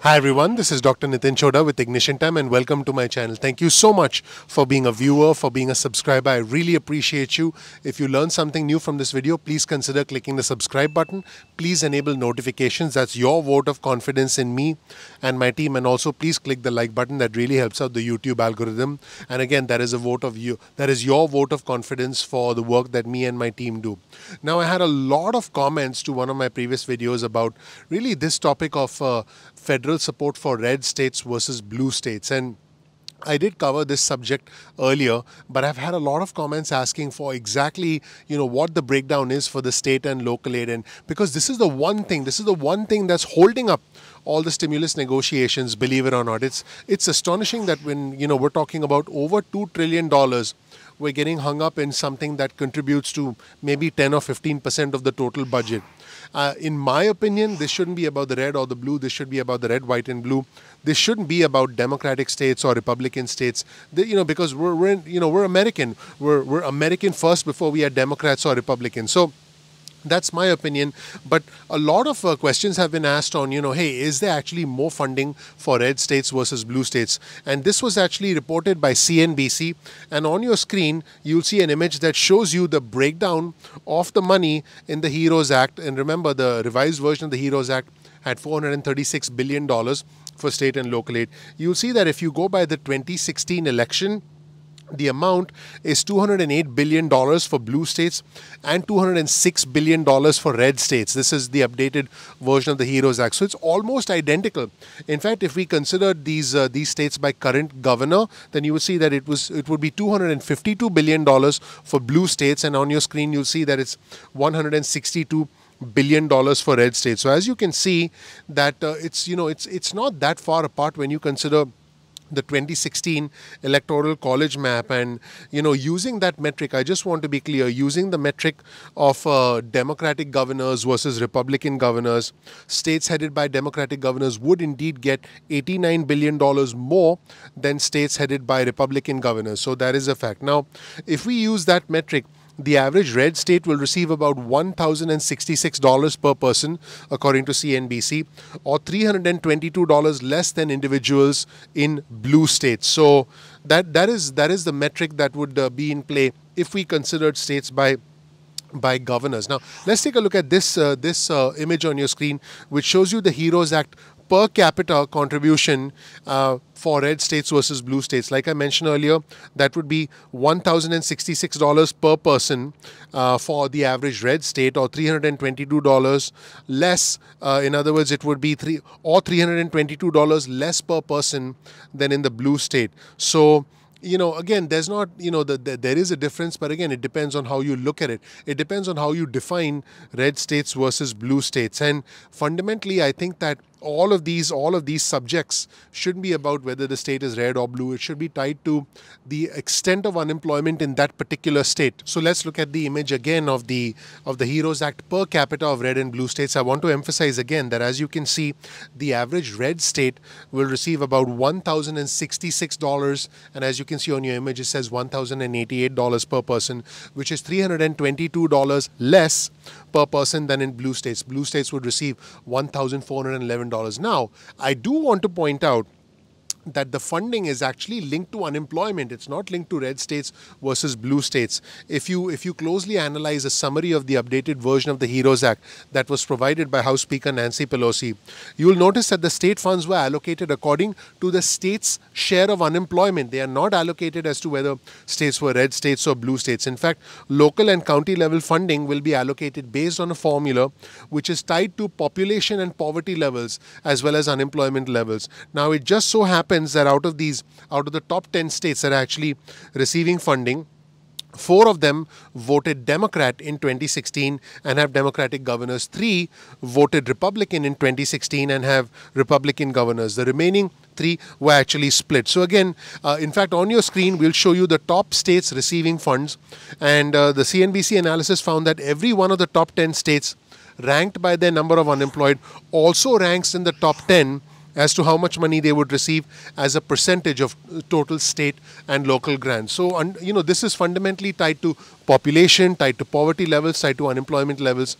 Hi everyone, this is Dr. Nitin Chhoda with Ignition Time and welcome to my channel. Thank you so much for being a viewer, for being a subscriber. I really appreciate you. If you learned something new from this video, please consider clicking the subscribe button. Please enable notifications. That's your vote of confidence in me and my team. And also please click the like button. That really helps out the YouTube algorithm. And again, that is a vote of you. That is your vote of confidence for the work that me and my team do. Now, I had a lot of comments to one of my previous videos about really this topic of uh, federal support for red states versus blue states. And I did cover this subject earlier, but I've had a lot of comments asking for exactly, you know, what the breakdown is for the state and local aid. And because this is the one thing, this is the one thing that's holding up all the stimulus negotiations, believe it or not. It's it's astonishing that when, you know, we're talking about over two trillion dollars we're getting hung up in something that contributes to maybe 10 or 15 percent of the total budget. Uh, in my opinion, this shouldn't be about the red or the blue. This should be about the red, white, and blue. This shouldn't be about Democratic states or Republican states. you know, because we're, we're in, you know we're American. We're we're American first before we are Democrats or Republicans. So that's my opinion. But a lot of uh, questions have been asked on, you know, hey, is there actually more funding for red states versus blue states? And this was actually reported by CNBC. And on your screen, you'll see an image that shows you the breakdown of the money in the HEROES Act. And remember, the revised version of the HEROES Act had $436 billion for state and local aid. You'll see that if you go by the 2016 election, the amount is $208 billion for blue states and $206 billion for red states. This is the updated version of the HEROES Act. So it's almost identical. In fact, if we consider these uh, these states by current governor, then you will see that it was it would be $252 billion for blue states. And on your screen, you'll see that it's 162 billion dollars for red states. So as you can see that uh, it's you know it's it's not that far apart when you consider the 2016 electoral college map and you know using that metric i just want to be clear using the metric of uh, democratic governors versus republican governors states headed by democratic governors would indeed get 89 billion dollars more than states headed by republican governors. So that is a fact. Now if we use that metric the average red state will receive about $1,066 per person, according to CNBC, or $322 less than individuals in blue states. So that that is that is the metric that would uh, be in play if we considered states by by governors. Now, let's take a look at this uh, this uh, image on your screen, which shows you the HEROES Act per capita contribution uh, for red states versus blue states. Like I mentioned earlier, that would be $1,066 per person uh, for the average red state or $322 less. Uh, in other words, it would be three or $322 less per person than in the blue state. So you know again there's not you know the, the, there is a difference but again it depends on how you look at it it depends on how you define red states versus blue states and fundamentally i think that all of these all of these subjects shouldn't be about whether the state is red or blue it should be tied to the extent of unemployment in that particular state so let's look at the image again of the of the HEROES Act per capita of red and blue states i want to emphasize again that as you can see the average red state will receive about $1066 and as you can see on your image it says $1088 per person which is $322 less per person than in blue states. Blue states would receive $1,411. Dollars. Now, I do want to point out that the funding is actually linked to unemployment. It's not linked to red states versus blue states. If you if you closely analyze a summary of the updated version of the HEROES Act that was provided by House Speaker Nancy Pelosi, you will notice that the state funds were allocated according to the state's share of unemployment. They are not allocated as to whether states were red states or blue states. In fact, local and county level funding will be allocated based on a formula which is tied to population and poverty levels as well as unemployment levels. Now, it just so happens happens that out of these, out of the top 10 states that are actually receiving funding, Four of them voted Democrat in 2016 and have Democratic governors. Three voted Republican in 2016 and have Republican governors. The remaining three were actually split. So, again, uh, in fact, on your screen, we'll show you the top states receiving funds. And uh, the CNBC analysis found that every one of the top 10 states ranked by their number of unemployed also ranks in the top 10 as to how much money they would receive as a percentage of total state and local grants. So, you know, this is fundamentally tied to population, tied to poverty levels, tied to unemployment levels.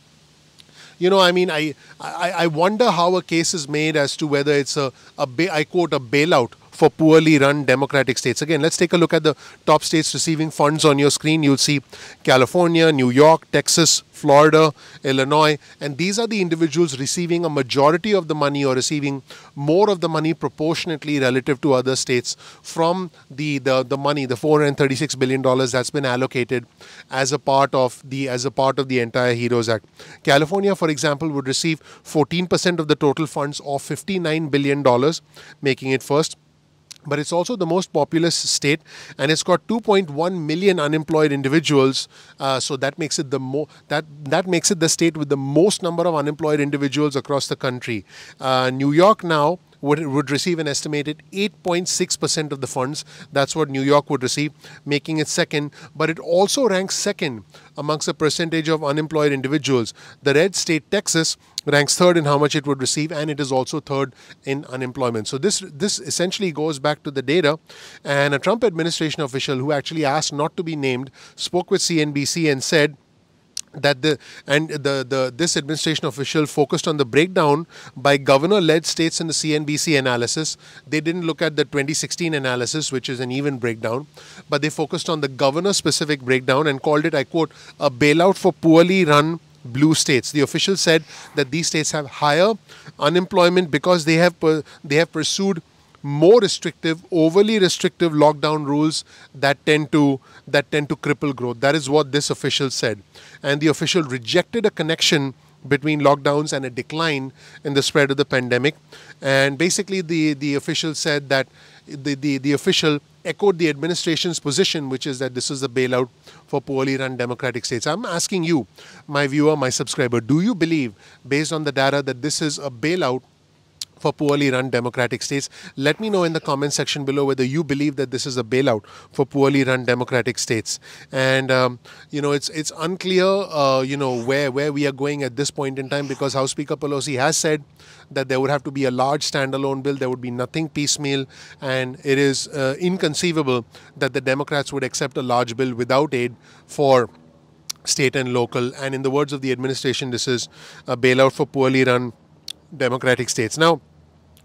you know, I mean, I, I, I wonder how a case is made as to whether it's a, a I quote, a bailout for poorly run democratic states. Again, let's take a look at the top states receiving funds on your screen. You'll see California, New York, Texas, Florida, Illinois, and these are the individuals receiving a majority of the money or receiving more of the money proportionately relative to other states from the, the, the money, the $436 billion that's been allocated as a part of the as a part of the entire Heroes Act. California, for example, would receive 14% of the total funds of $59 billion, making it first but it's also the most populous state and it's got 2.1 million unemployed individuals uh, so that makes it the mo- that that makes it the state with the most number of unemployed individuals across the country. Uh, new york now would, would receive an estimated 8.6% of the funds. That's what New York would receive, making it second. But it also ranks second amongst the percentage of unemployed individuals. The red state, Texas, ranks third in how much it would receive, and it is also third in unemployment. So this this essentially goes back to the data. And a Trump administration official who actually asked not to be named spoke with CNBC and said that the and the, the this administration official focused on the breakdown by governor led states in the CNBC analysis. They didn't look at the 2016 analysis which is an even breakdown but they focused on the governor specific breakdown and called it I quote a bailout for poorly run blue states. The official said that these states have higher unemployment because they have they have pursued more restrictive, overly restrictive lockdown rules that tend to that tend to cripple growth. That is what this official said, and the official rejected a connection between lockdowns and a decline in the spread of the pandemic. And basically, the the official said that the the, the official echoed the administration's position, which is that this is a bailout for poorly run democratic states. I'm asking you, my viewer, my subscriber, do you believe, based on the data, that this is a bailout for poorly run democratic states. Let me know in the comment section below whether you believe that this is a bailout for poorly run democratic states. And um, you know, it's it's unclear, uh, you know, where where we are going at this point in time because House Speaker Pelosi has said that there would have to be a large standalone bill. There would be nothing piecemeal, and it is uh, inconceivable that the Democrats would accept a large bill without aid for state and local. And in the words of the administration, this is a bailout for poorly run democratic states. Now,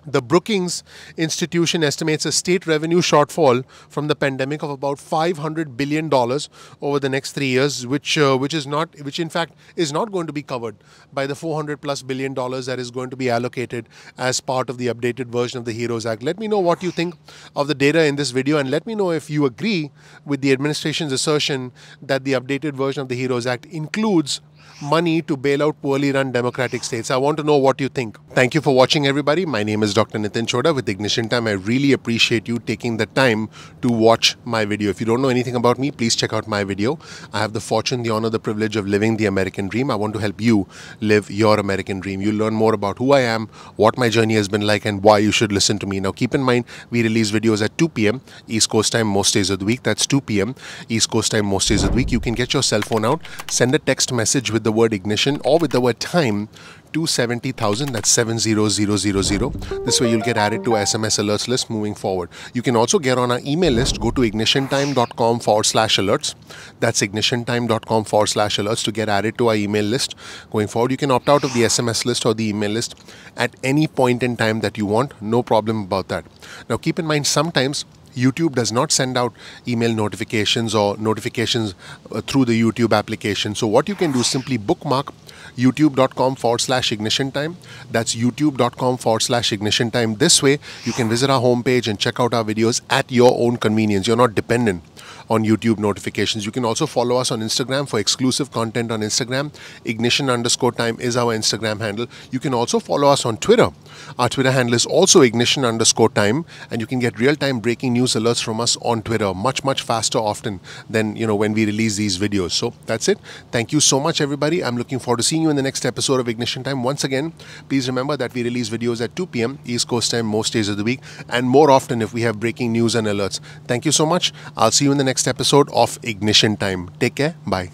the Brookings Institution estimates a state revenue shortfall from the pandemic of about 500 billion dollars over the next three years, which uh, which is not which in fact is not going to be covered by the 400 plus billion dollars that is going to be allocated as part of the updated version of the Heroes Act. Let me know what you think of the data in this video, and let me know if you agree with the administration's assertion that the updated version of the Heroes Act includes money to bail out poorly run democratic states. I want to know what you think. Thank you for watching, everybody. My name is Dr. Nitin Chhoda with Ignition Time. I really appreciate you taking the time to watch my video. If you don't know anything about me, please check out my video. I have the fortune, the honor, the privilege of living the American dream. I want to help you live your American dream. You'll learn more about who I am, what my journey has been like, and why you should listen to me. Now, keep in mind, we release videos at 2 p.m. East Coast time most days of the week. That's 2 p.m. East Coast time most days of the week. You can get your cell phone out, send a text message with the the word ignition or with the word time to 70,000 that's 70000 this way you'll get added to SMS alerts list moving forward. You can also get on our email list. Go to ignitiontime.com forward slash alerts. That's ignitiontime.com forward slash alerts to get added to our email list. Going forward you can opt out of the SMS list or the email list at any point in time that you want. No problem about that. Now keep in mind sometimes YouTube does not send out email notifications or notifications uh, through the YouTube application. So what you can do is simply bookmark youtube.com forward slash ignition time. That's youtube.com forward slash ignition time. This way, you can visit our homepage and check out our videos at your own convenience. You're not dependent on YouTube notifications. You can also follow us on Instagram for exclusive content on Instagram. Ignition underscore time is our Instagram handle. You can also follow us on Twitter. Our Twitter handle is also ignition underscore time, and you can get real time breaking news alerts from us on Twitter much, much faster often than you know when we release these videos. So that's it. Thank you so much, everybody. I'm looking forward to seeing you in the next episode of Ignition Time. Once again, please remember that we release videos at 2 p.m. East Coast time most days of the week, and more often if we have breaking news and alerts. Thank you so much. I'll see you in the next next episode of Ignition Time. Take care. Bye.